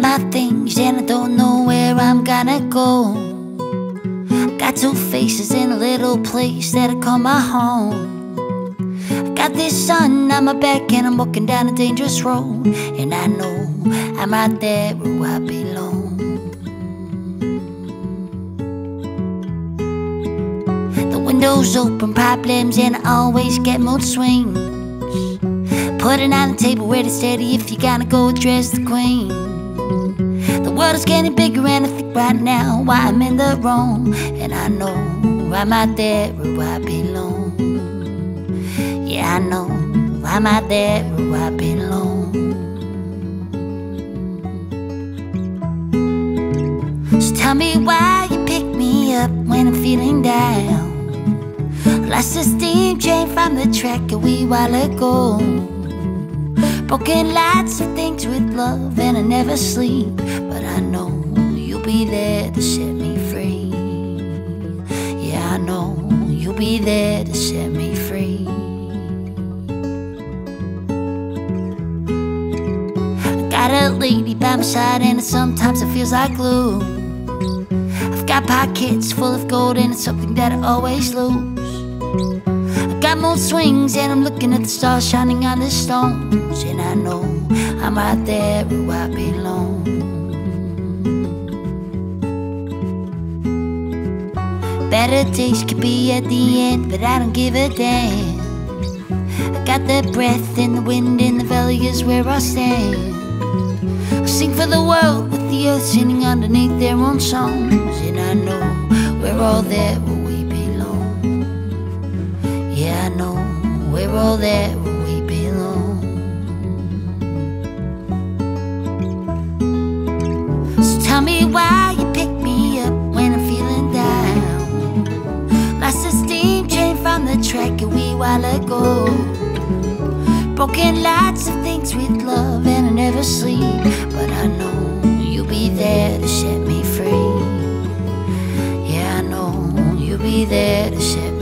my things and I don't know where I'm gonna go. Got two faces in a little place that I call my home. I Got this sun on my back and I'm walking down a dangerous road. And I know I'm right there where I belong. The windows open, problems, and I always get mood swings. Putting on the table where to steady if you gotta go dress the queen. The world is getting bigger, and I think right now I'm in the wrong. And I know I'm out there where I belong. Yeah, I know I'm out there where I belong. So tell me why you pick me up when I'm feeling down. Lost the steam train from the track a wee while ago. Broken lots of things with love, and I never sleep. But I know you'll be there to set me free. Yeah, I know you'll be there to set me free. I got a lady by my side, and sometimes it feels like glue. I've got pockets full of gold, and it's something that I always lose. Mood swings, and I'm looking at the stars shining on the stones, and I know I'm right there where I belong. Better days could be at the end, but I don't give a damn. I got the breath and the wind in the valley is where I stand. I sing for the world with the earth singing underneath their own songs, and I know we're all there. Yeah, I know we're all there where we belong. So tell me why you pick me up when I'm feeling down. Lost the steam train from the track a wee while ago. Broken lots of things with love, and I never sleep. But I know you'll be there to set me free. Yeah, I know you'll be there to set